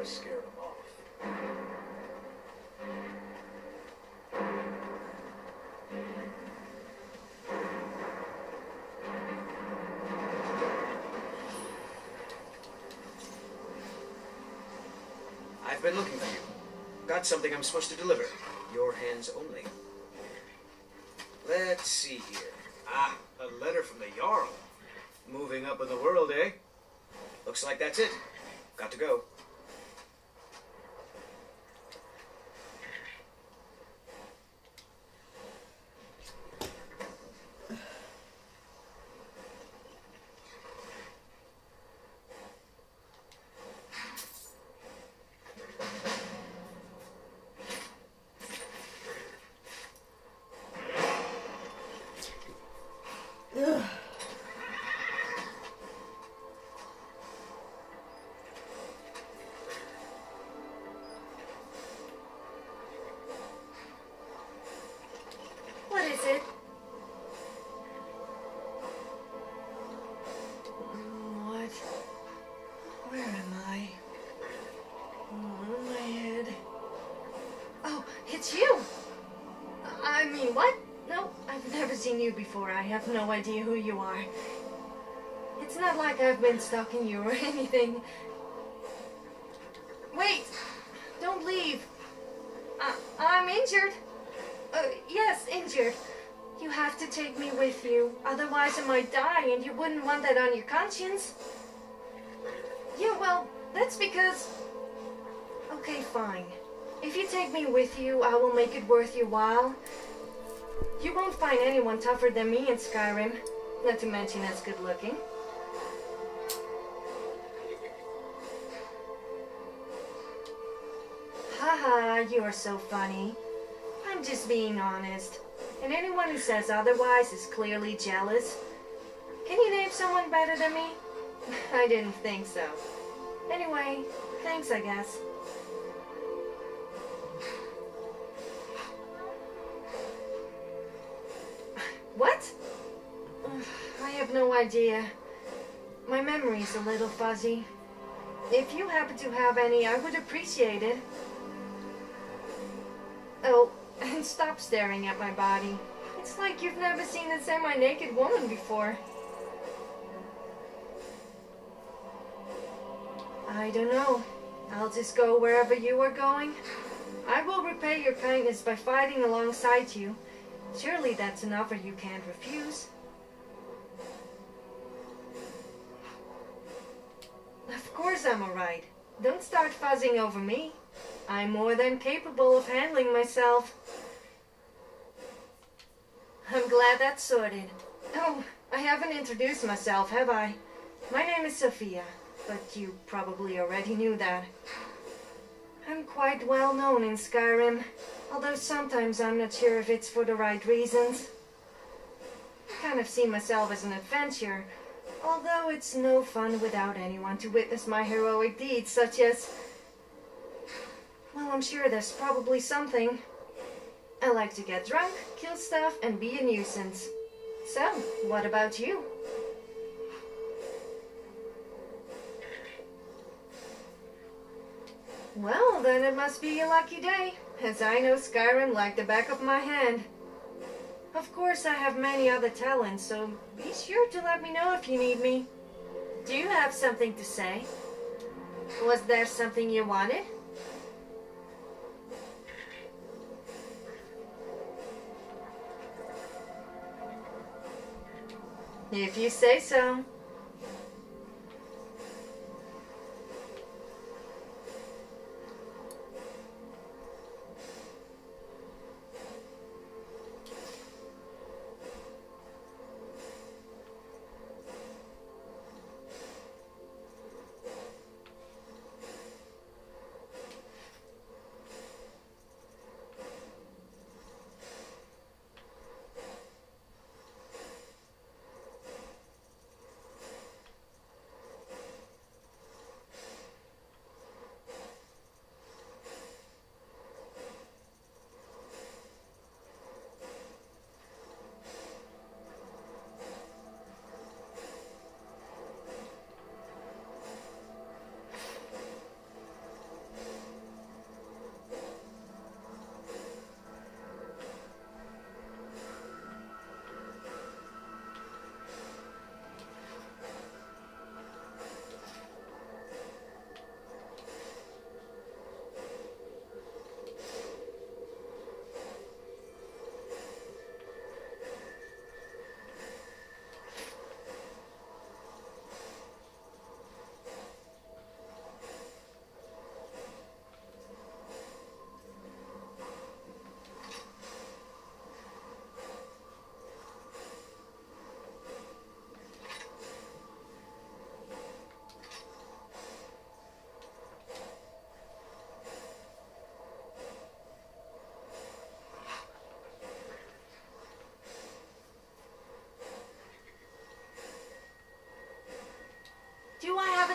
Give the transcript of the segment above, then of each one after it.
to scare off. I've been looking for you. Got something I'm supposed to deliver. Your hands only. Let's see here. Ah, a letter from the Jarl. Moving up in the world, eh? Looks like that's it. Got to go. Before. I have no idea who you are. It's not like I've been stalking you or anything. Wait! Don't leave! I- I'm injured! Uh, yes, injured. You have to take me with you, otherwise I might die and you wouldn't want that on your conscience. Yeah, well, that's because... Okay, fine. If you take me with you, I will make it worth your while. You won't find anyone tougher than me in Skyrim, not to mention as good looking. Haha, you are so funny. I'm just being honest. And anyone who says otherwise is clearly jealous. Can you name someone better than me? I didn't think so. Anyway, thanks, I guess. Idea. My memory's a little fuzzy. If you happen to have any, I would appreciate it. Oh, and stop staring at my body. It's like you've never seen a semi-naked woman before. I don't know. I'll just go wherever you are going. I will repay your kindness by fighting alongside you. Surely that's an offer you can't refuse. Of course I'm alright. Don't start fuzzing over me. I'm more than capable of handling myself. I'm glad that's sorted. Oh, I haven't introduced myself, have I? My name is Sophia, but you probably already knew that. I'm quite well known in Skyrim, although sometimes I'm not sure if it's for the right reasons. I kind of see myself as an adventurer, although it's no fun without anyone to witness my heroic deeds, such as well, I'm sure there's probably something. I like to get drunk, kill stuff, and be a nuisance. So, what about you? Well, then it must be a lucky day, as I know Skyrim like the back of my hand. Of course, I have many other talents, so be sure to let me know if you need me. Do you have something to say? Was there something you wanted? If you say so.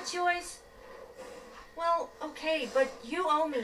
Choice? Well, okay, but you owe me.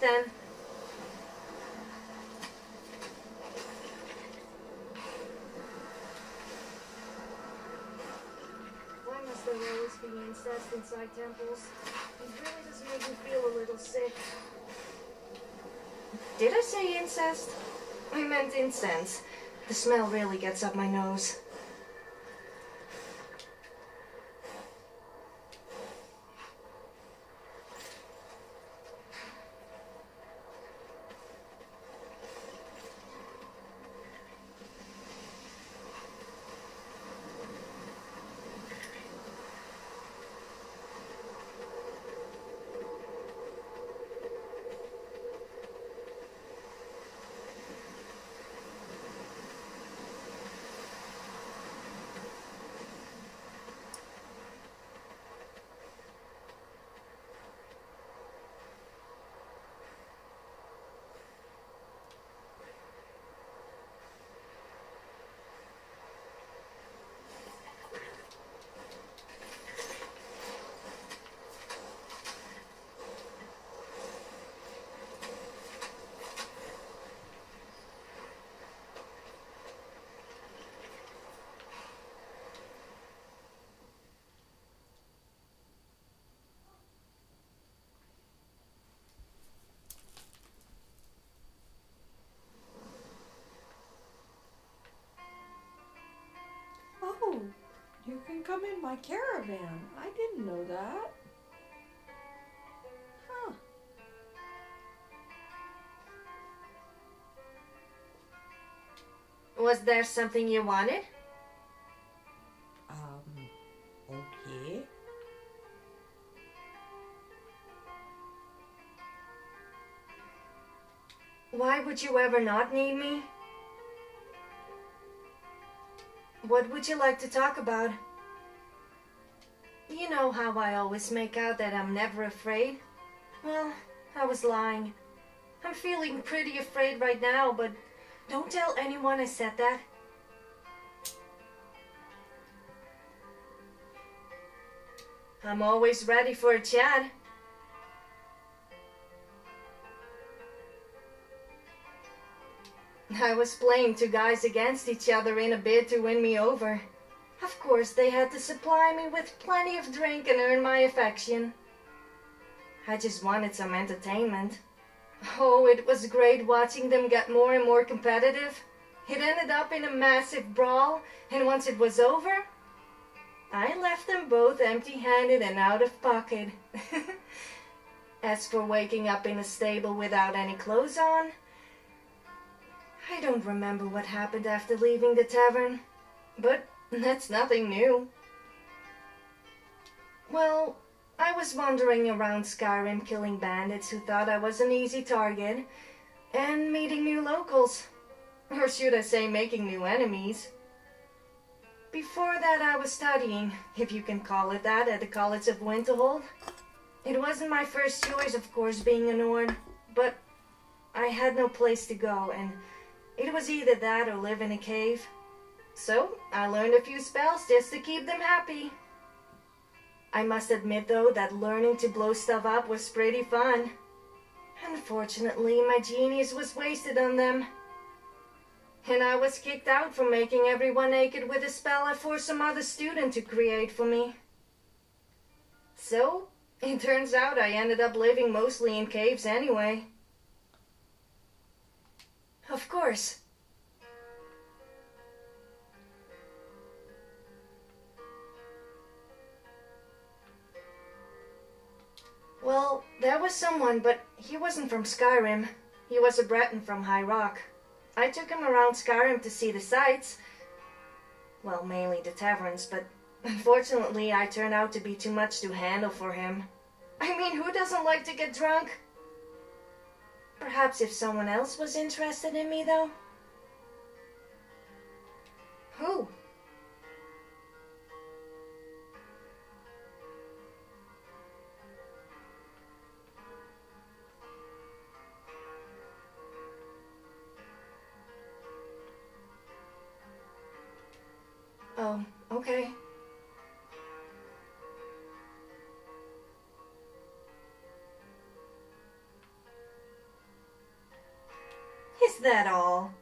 Right then. Why must there always be incest inside temples? It really does make me feel a little sick. Did I say incest? I meant incense. The smell really gets up my nose. Oh, you can come in my caravan. I didn't know that. Huh. Was there something you wanted? Um, okay. Why would you ever not need me? What would you like to talk about? You know how I always make out that I'm never afraid? Well, I was lying. I'm feeling pretty afraid right now, but don't tell anyone I said that. I'm always ready for a chat. I was playing two guys against each other in a bid to win me over. Of course, they had to supply me with plenty of drink and earn my affection. I just wanted some entertainment. Oh, it was great watching them get more and more competitive. It ended up in a massive brawl, and once it was over, I left them both empty handed and out of pocket. As for waking up in a stable without any clothes on, I don't remember what happened after leaving the tavern, but that's nothing new. Well, I was wandering around Skyrim killing bandits who thought I was an easy target, and meeting new locals. Or should I say, making new enemies. Before that, I was studying, if you can call it that, at the College of Winterhold. It wasn't my first choice, of course, being an Nord, but I had no place to go, and it was either that or live in a cave. So, I learned a few spells just to keep them happy. I must admit, though, that learning to blow stuff up was pretty fun. Unfortunately, my genius was wasted on them. And I was kicked out for making everyone naked with a spell I forced some other student to create for me. So, it turns out I ended up living mostly in caves anyway. Of course. Well, there was someone, but he wasn't from Skyrim. He was a Breton from High Rock. I took him around Skyrim to see the sights. Well, mainly the taverns, but unfortunately I turned out to be too much to handle for him. I mean, who doesn't like to get drunk? Perhaps if someone else was interested in me, though? Who? Okay. Is that all?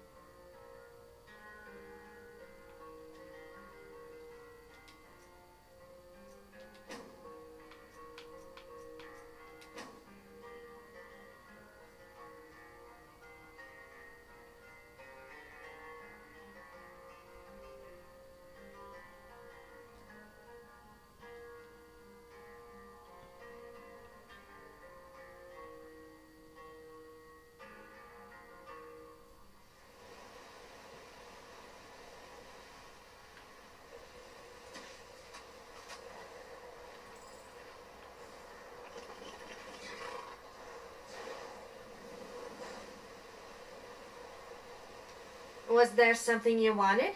Was there something you wanted?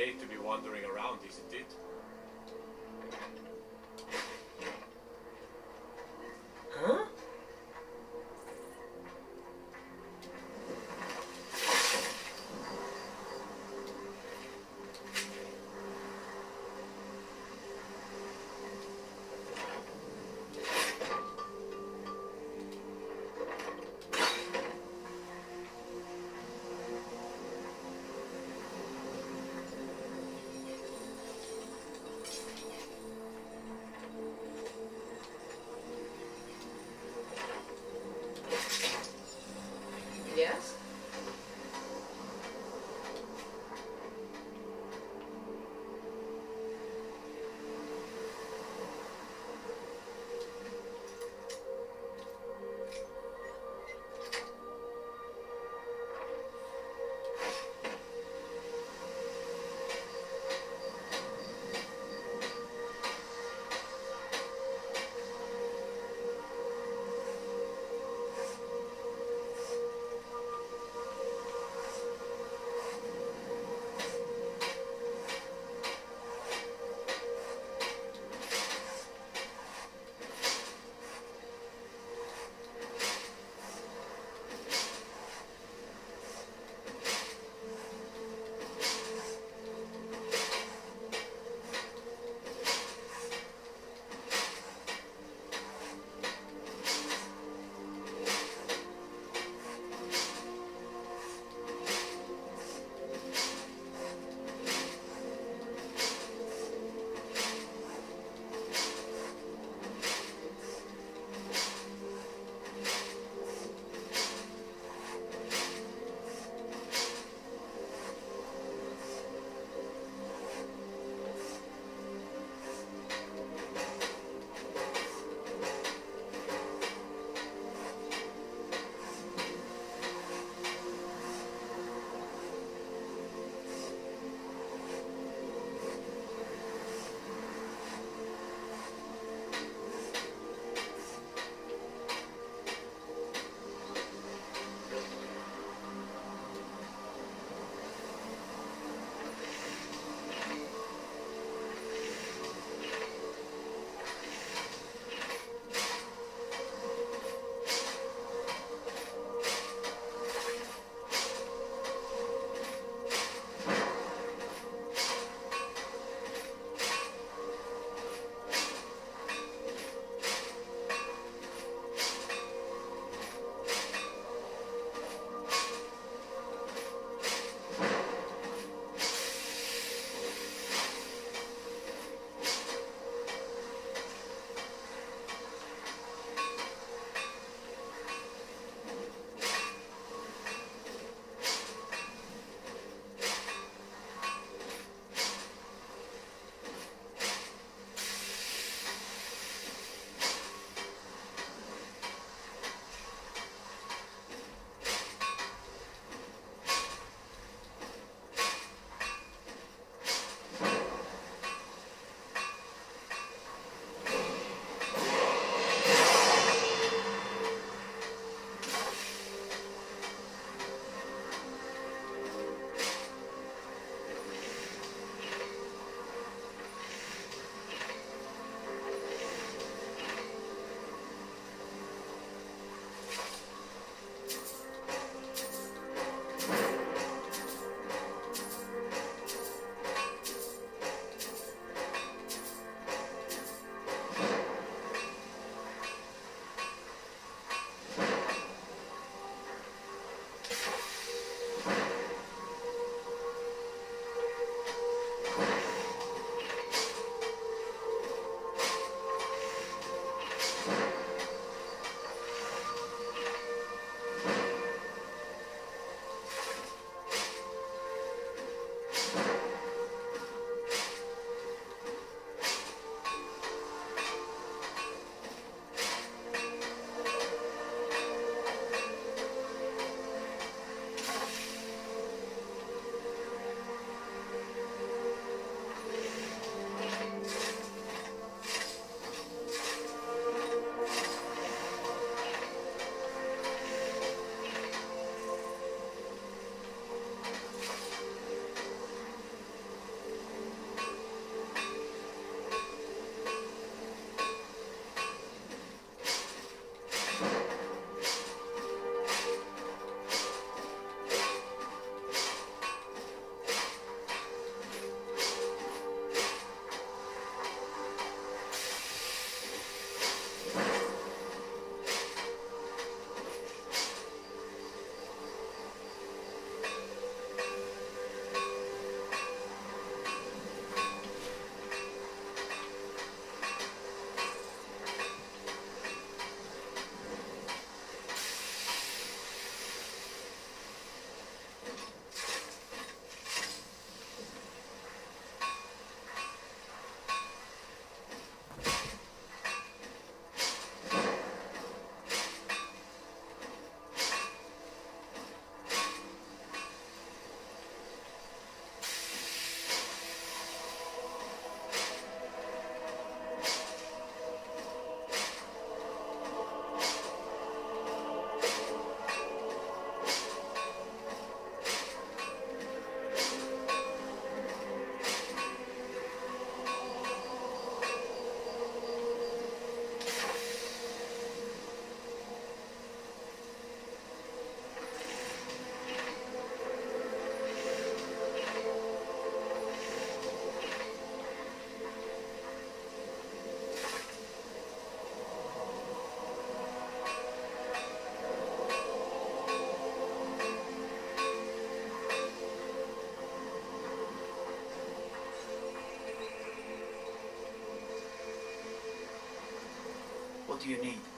Late to be wandering around, isn't it? You need?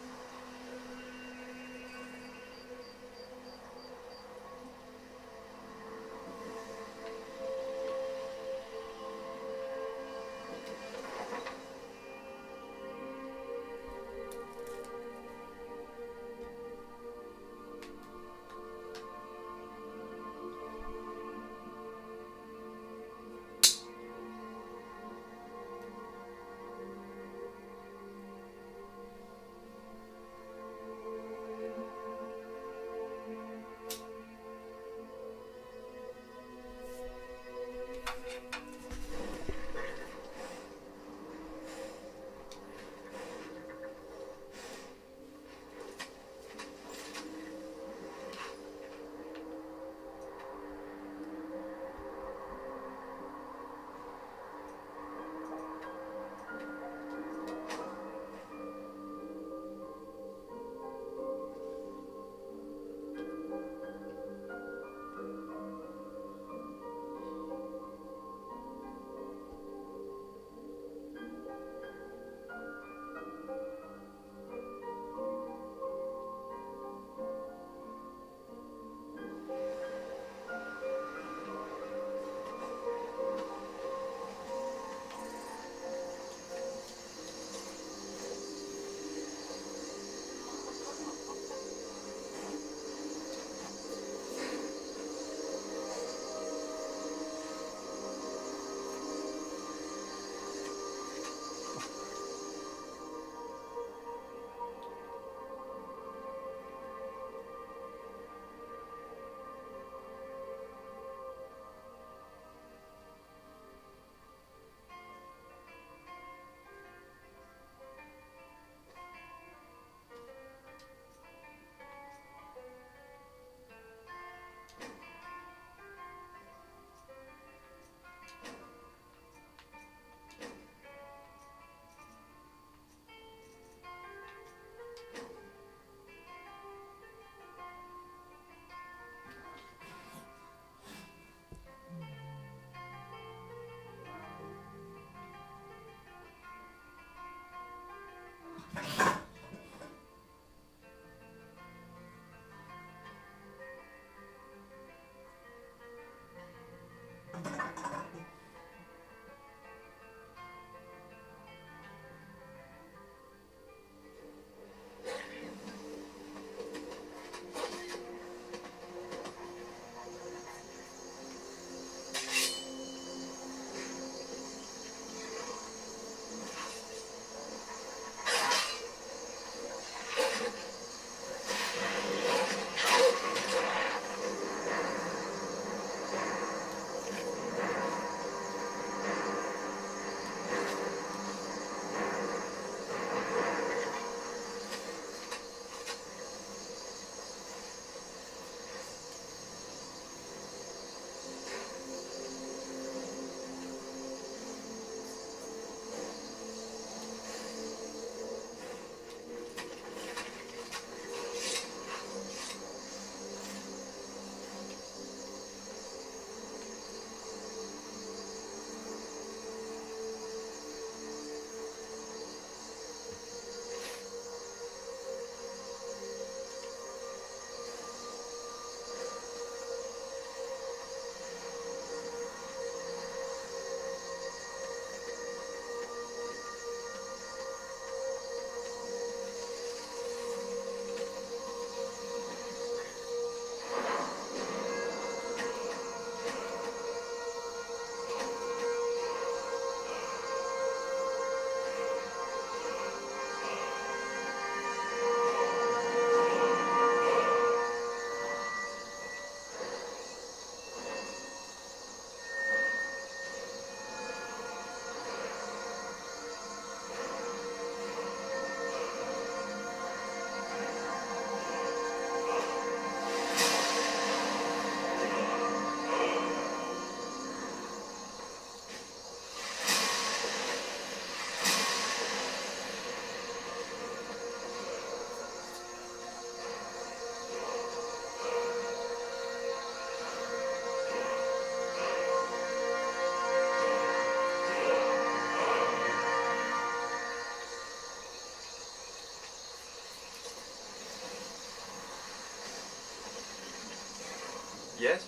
Yes?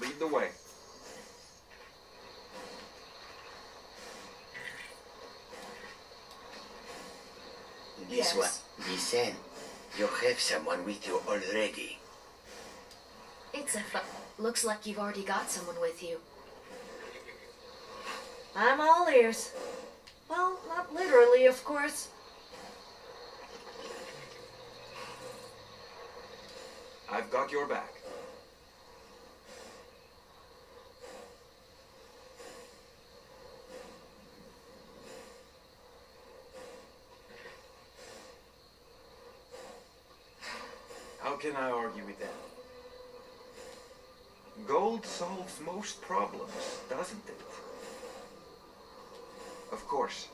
Lead the way. This Yes. one. Listen, you have someone with you already. It's a fu- looks like you've already got someone with you. I'm all ears. Well, not literally, of course. I've got your back. How can I argue with that? Gold solves most problems, doesn't it? Of course,